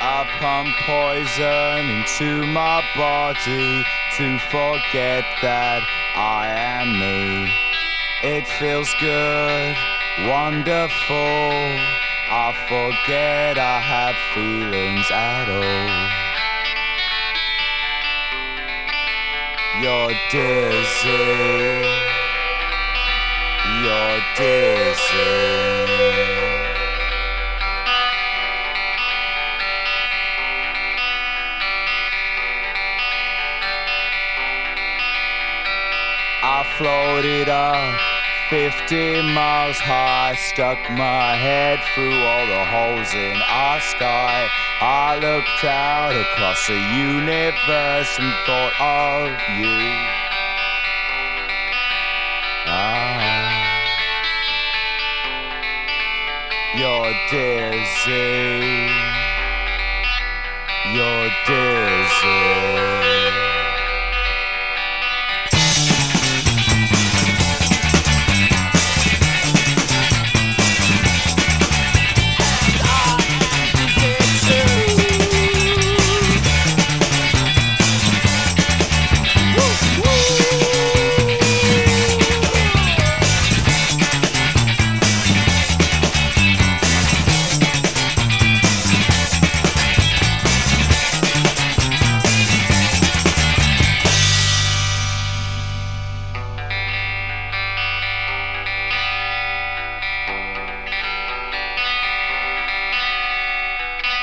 pump poison into my body to forget that I am me. It feels good, wonderful. I forget I have feelings at all. You're dizzy. You're dizzy. Floated up 50 miles high, stuck my head through all the holes in our sky. I looked out across the universe and thought of you. Ah. You're dizzy. You're dizzy.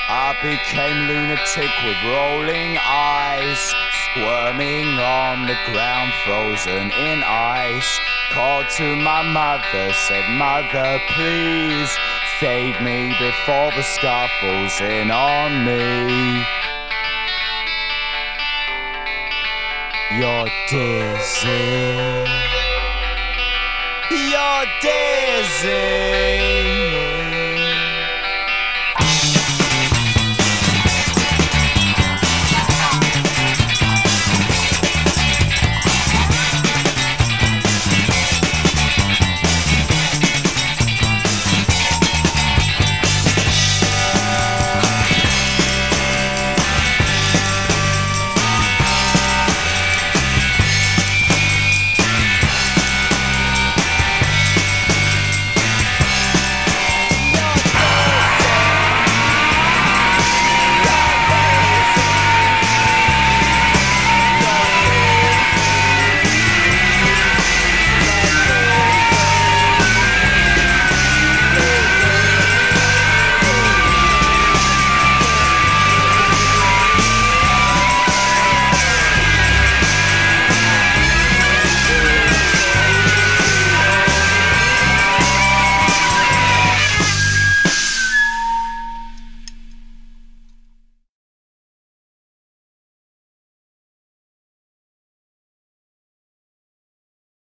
I became lunatic with rolling eyes, squirming on the ground, frozen in ice. Called to my mother, said, Mother, please save me before the star falls in on me. You're dizzy. You're dizzy.